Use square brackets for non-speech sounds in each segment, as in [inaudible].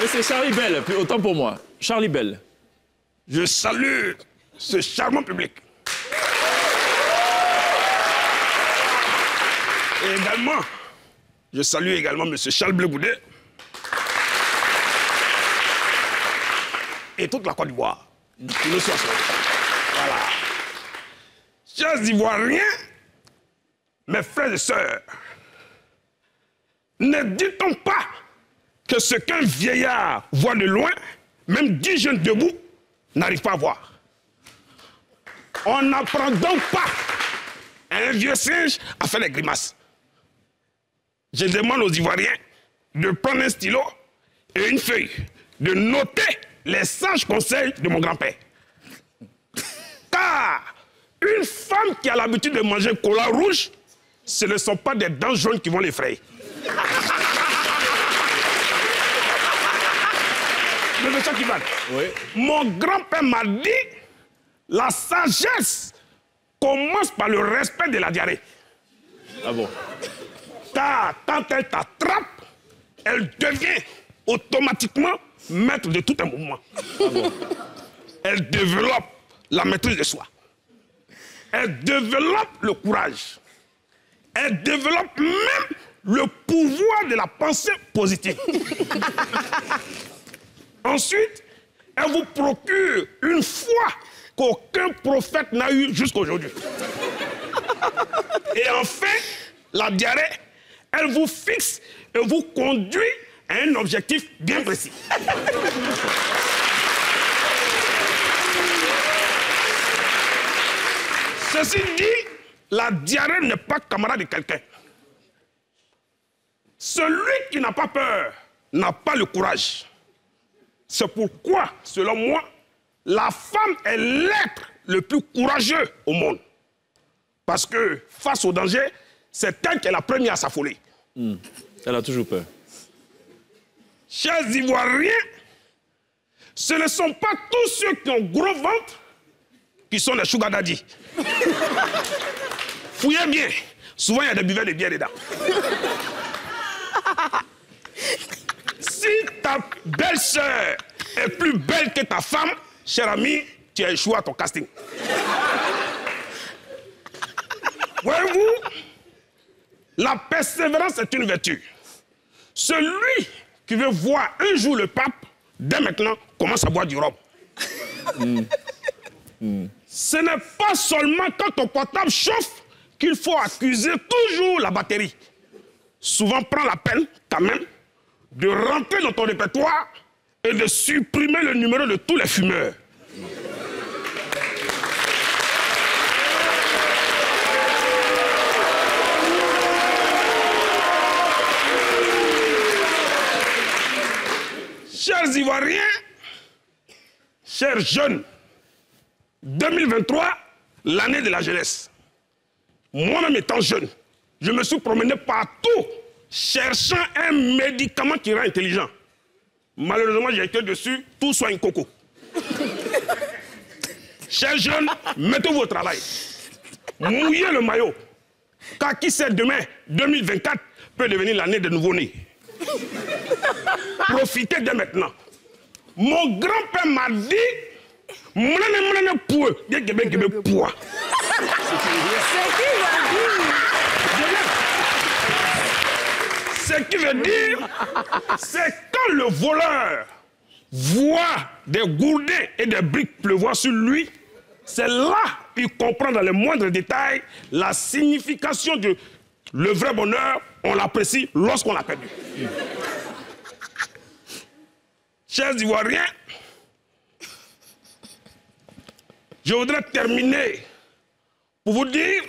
monsieur, monsieur Charlie Bell, autant pour moi. Charlie Bell. Je salue ce charmant public. Et également, je salue également M. Charles Bleu Boudet et toute la Côte d'Ivoire. Voilà. Chers Ivoiriens, mes frères et sœurs, ne dit-on pas que ce qu'un vieillard voit de loin, même dix jeunes debout, n'arrivent pas à voir On n'apprend donc pas à un vieux singe à faire des grimaces. Je demande aux Ivoiriens de prendre un stylo et une feuille, de noter les sages conseils de mon grand-père. Car une femme qui a l'habitude de manger cola rouge, ce ne sont pas des dents jaunes qui vont l'effrayer. Oui. mon grand-père m'a dit la sagesse commence par le respect de la diarrhée. Ah bon? Car quand elle t'attrape, elle devient automatiquement maître de tout un mouvement. Ah bon? Elle développe la maîtrise de soi. Elle développe le courage. Elle développe même le pouvoir de la pensée positive. [laughs] Ensuite, elle vous procure une foi qu'aucun prophète n'a eue jusqu'aujourd'hui. Et enfin, la diarrhée, elle vous fixe et vous conduit à un objectif bien précis. Ceci dit, la diarrhée n'est pas camarade de quelqu'un. Celui qui n'a pas peur n'a pas le courage. C'est pourquoi, selon moi, la femme est l'être le plus courageux au monde. Parce que face au danger, c'est elle qui est la première à s'affoler. Hmm. Elle a toujours peur. Chers Ivoiriens, ce ne sont pas tous ceux qui ont gros ventre qui sont des sugar daddy. [laughs] Fouillez bien. Souvent, il y a des buveurs de bière dedans. si ta belle-sœur est plus belle que ta femme, cher ami, tu as échoué à ton casting. Voyez-vous, la persévérance est une vertu. Celui qui veut voir un jour le pape, dès maintenant, commence à boire du rhum. Ce n'est pas seulement quand ton portable chauffe qu'il faut accuser toujours la batterie. Souvent, prends la peine, quand même, de rentrer dans ton répertoire et de supprimer le numéro de tous les fumeurs. Chers Ivoiriens, chers jeunes, 2023, l'année de la jeunesse. Moi-même étant jeune, je me suis promené partout cherchant un médicament qui rend intelligent. Malheureusement, j'ai été dessus, tout soit un coco. [laughs] Chers jeunes, mettez-vous au travail. Mouillez le maillot. Car qui sait demain, 2024, peut devenir l'année de nouveau-né. [laughs] Profitez de maintenant. Mon grand-père m'a dit mlane mlane poe ye gebe Ce qui veut dire, c'est quand le voleur voit des gourdins et des briques pleuvoir sur lui, c'est là qu'il comprend dans les moindres détails la signification de le vrai bonheur, on l'apprécie lorsqu'on l'a perdu. Chers Ivoiriens, Je voudrais terminer pour vous dire,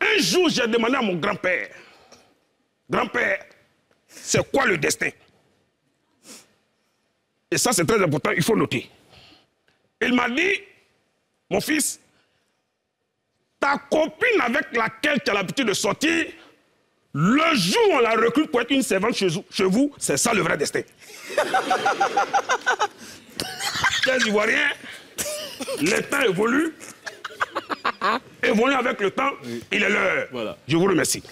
un jour j'ai demandé à mon grand-père, grand-père, c'est quoi le destin? Et ça c'est très important, il faut noter. Il m'a dit, mon fils, ta copine avec laquelle tu as l'habitude de sortir, le jour où on la recrute pour être une servante chez vous, c'est ça le vrai destin. [laughs] Chers Ivoiriens, le temps ça, évoluer avec le temps, il est l'heure. Voilà. Je vous remercie.